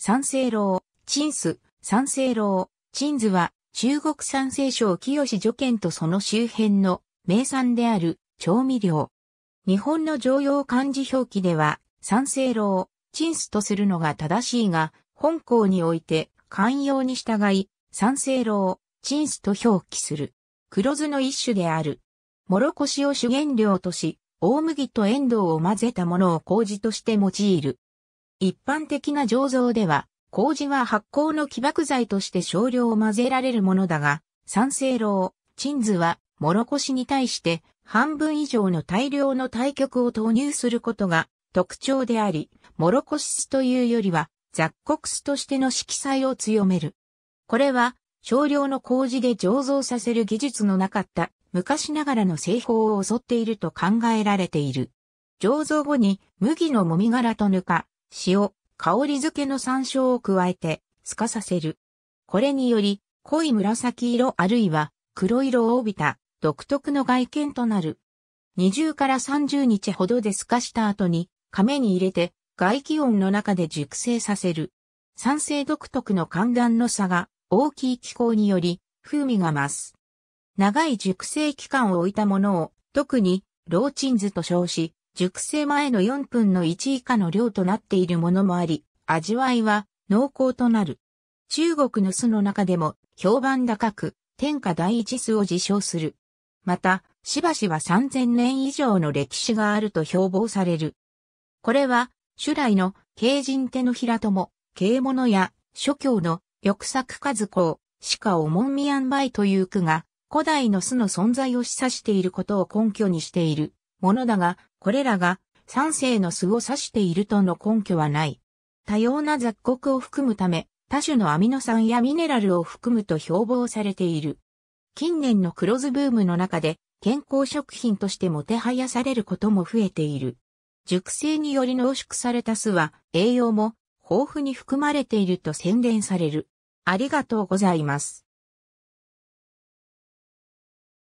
三星楼、鎮酢、三星楼、鎮酢は中国山西省清助県とその周辺の名産である調味料。日本の常用漢字表記では三星楼、鎮酢とするのが正しいが、本校において慣用に従い、三星楼、鎮酢と表記する。黒酢の一種である。もろこしを主原料とし、大麦と塩土を混ぜたものを麹として用いる。一般的な醸造では、麹は発酵の起爆剤として少量を混ぜられるものだが、酸性炉、鎮酢は、もろこしに対して半分以上の大量の対極を投入することが特徴であり、もろこし酢というよりは雑穀酢としての色彩を強める。これは少量の麹で醸造させる技術のなかった昔ながらの製法を襲っていると考えられている。醸造後に麦のもみ殻とぬか、塩、香り付けの山椒を加えて、透かさせる。これにより、濃い紫色あるいは黒色を帯びた独特の外見となる。20から30日ほどで透かした後に、亀に入れて外気温の中で熟成させる。酸性独特の寒暖の差が大きい気候により風味が増す。長い熟成期間を置いたものを特にローチンズと称し、熟成前の4分の1以下の量となっているものもあり、味わいは濃厚となる。中国の酢の中でも評判高く、天下第一酢を自称する。また、しばしは3000年以上の歴史があると標榜される。これは、主来の慶人手の平友、慶物や諸教の翼作和公、鹿を門宮梅という句が、古代の巣の存在を示唆していることを根拠にしているものだが、これらが三世の巣を指しているとの根拠はない。多様な雑穀を含むため、多種のアミノ酸やミネラルを含むと標榜されている。近年の黒酢ブームの中で健康食品としてもてはやされることも増えている。熟成により濃縮された酢は栄養も豊富に含まれていると宣伝される。ありがとうございます。